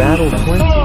Battle 20.